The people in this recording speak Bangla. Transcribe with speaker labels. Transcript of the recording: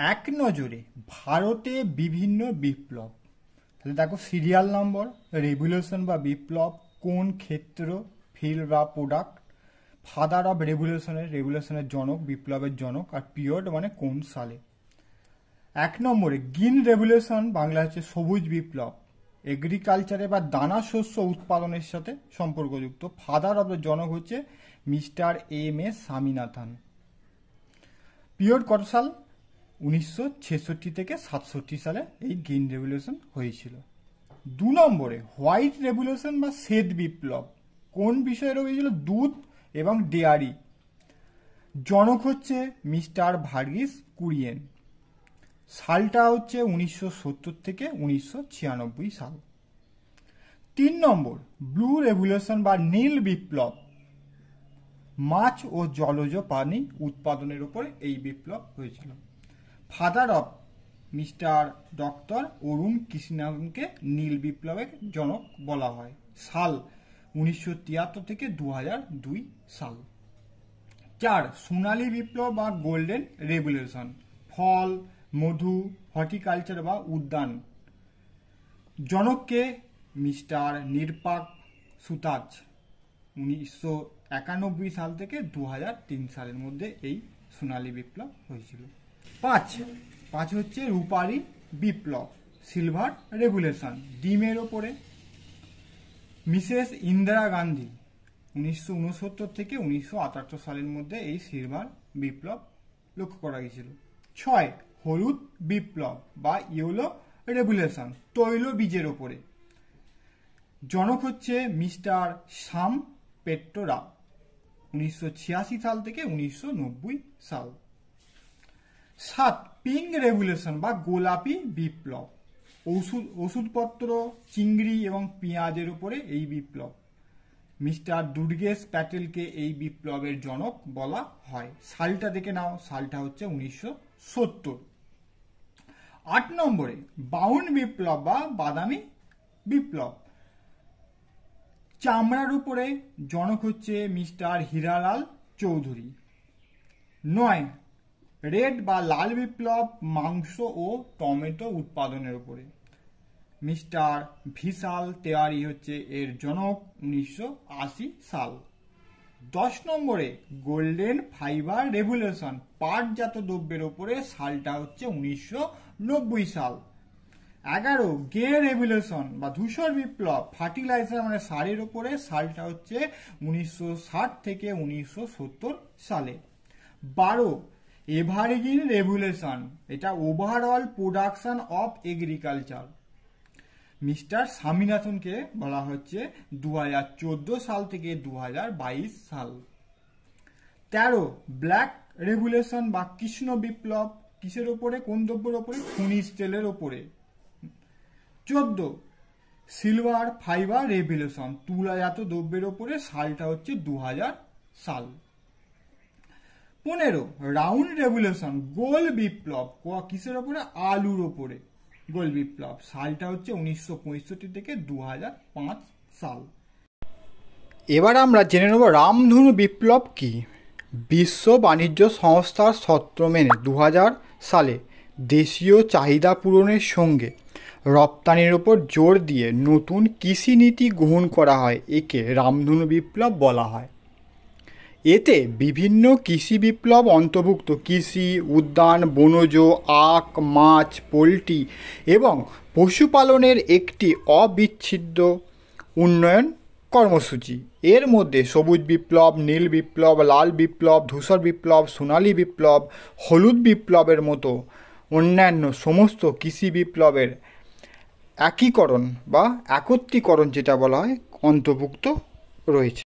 Speaker 1: এক নজরে ভারতে বিভিন্ন বিপ্লব। তাহলে দেখো সিরিয়াল নম্বর রেভলিউশন বা বিপ্লব, কোন ক্ষেত্র ফিল্ড বা প্রোডাক্ট ফাদার অফ রেভলিউশনের রেভলিউশনের জনক, বিপ্লবের জনক, আর পিরিয়ড মানে কোন সালে? এক নম্বরে গ্রিন রেভলিউশন বাংলা হচ্ছে সবুজ বিপ্লব। এগ্রিকালচারে বা দানা শস্য উৎপাদনের সাথে সম্পর্কযুক্ত। ফাদার দ্য জনক হচ্ছে mister M S Swaminathan. Period কত সাল? উনিশশো ছেষট্টি থেকে সাতষট্টি সালে এই গ্রিন রেভলিউশন হয়েছিল। দু নম্বরে হোয়াইট রেভলিউশন বা শ্বেত বিপ্লব। কোন বিষয়ের হয়েছিল দুধ এবং ডেয়ারি। জনক হচ্ছে মিস্টার ভার্গিস কুরিয়েন। সালটা হচ্ছে উনিশশো সত্তর থেকে উনিশশো ছিয়ানব্বই সাল। তিন নম্বর, ব্লু রেভলিউশন বা নীল বিপ্লব। মাছ ও জলজ প্রাণী উৎপাদনের উপরে এই বিপ্লব হয়েছিল। Father of mister doctor Arun কৃষ্ণনকে নীল বিপ্লবের জনক বলা হয়। সাল উনিশশো তিয়াত্তর থেকে দু দুই সাল। চার, সোনালী বিপ্লব বা গোল্ডেন রেভলিউশন ফল, মধু, হর্টিকালচার বা উদ্যান। জনককে মিস্টার নির্পাক সুতাজ। উনিশশো একানব্বই সাল থেকে দু সালের মধ্যে এই সোনালী বিপ্লব হয়েছিল। পাঁচ। পাঁচ হচ্ছে রূপালী, বিপ্লব, সিলভার, রেভুলেশন, ডিমের ওপরে। মিসেস ইন্দিরা গান্ধী, উনিশশো উনসত্তর থেকে উনিশশো আটাত্তর সালের মধ্যে এই সিলভার, বিপ্লব লক্ষ্য করা গেছিল ছয়, হলুদ, বিপ্লব বা ইয়েলো, রেভুলেশন, তৈল বীজের ওপরে। জনক হচ্ছে মিস্টার শাম পেট্টোরা উনিশশো ছিয়াশি সাল থেকে উনিশশো নব্বই সাল। সাত পিঙ্ক রেভুলেশন বা গোলাপি বিপ্লব। ওষুধ, ওষুধপত্র, চিংড়ি এবং পেঁয়াজের উপরে এই বিপ্লব। মিস্টার দুর্গেশ প্যাটেলকে এই বিপ্লবের জনক বলা হয়। সালটা দেখে নাও। সালটা হচ্ছে উনিশশো সত্তর। আট নম্বরে, বাউন বিপ্লব বা বাদামি বিপ্লব। চামড়ার উপরে জনক হচ্ছে মিস্টার হীরালাল চৌধুরী। নয় রেড বা লাল বিপ্লব, মাংস ও টমেটো উৎপাদনের উপরে। মিস্টার ভিশাল তেওয়ারি হচ্ছে এর জনক উনিশশো আশি সাল। দশ নম্বরে গোল্ডেন ফাইবার রেভুলেশন, পাটজাত দ্রব্যের ওপরে সালটা হচ্ছে উনিশশো নব্বই সাল। এগারো, গে রেভুলেশন বা ধূসর বিপ্লব, ফার্টিলাইজার মানে সারের ওপরে সালটা হচ্ছে উনিশশো ষাট থেকে উনিশশো সত্তর সালে। বারো এভারগ্রিন রেভুলেশন এটা overall production of agriculture mister স্বামীনাথনকে বলা হচ্ছে দু হাজার চোদ্দ সাল থেকে দু হাজার বাইশ সাল। তেরো ব্ল্যাক রেভুলেশন বা কৃষ্ণ বিপ্লব, কিসের ওপরে, কোন দ্রব্যের ওপরে? খনিজ তেলের ওপরে। চোদ্দ সিলভার ফাইবার রেভুলেশন তুলাজাত দ্রব্যের ওপরে সালটা হচ্ছে দু হাজার সাল। পনেরো রাউন্ড রেভুলেশন গোল বিপ্লব কিসের ওপরে? আলুর ওপরে। গোল বিপ্লব, সালটা হচ্ছে উনিশশো পঁয়ষট্টি থেকে দু হাজার পাঁচ সাল। এবার আমরা জেনে নেব রামধনু বিপ্লব কি? বিশ্ব বাণিজ্য সংস্থার সত্র মেনে দু হাজার সালে দেশীয় চাহিদা পূরণের সঙ্গে রপ্তানির ওপর জোর দিয়ে নতুন কৃষি নীতি গ্রহণ করা হয়, একে রামধনু বিপ্লব বলা হয়। এতে বিভিন্ন কৃষি বিপ্লব অন্তর্ভুক্ত, কৃষি, উদ্যান, বনজ, আখ, মাছ, পোলট্রি এবং পশুপালনের একটি অবিচ্ছেদ্য উন্নয়ন কর্মসূচি। এর মধ্যে সবুজ বিপ্লব, নীল বিপ্লব, লাল বিপ্লব, ধূসর বিপ্লব, সোনালী বিপ্লব, হলুদ বিপ্লবের মতো অন্যান্য সমস্ত কৃষি বিপ্লবের একীকরণ বা একত্রীকরণ যেটা বলা হয়, অন্তর্ভুক্ত রয়েছে।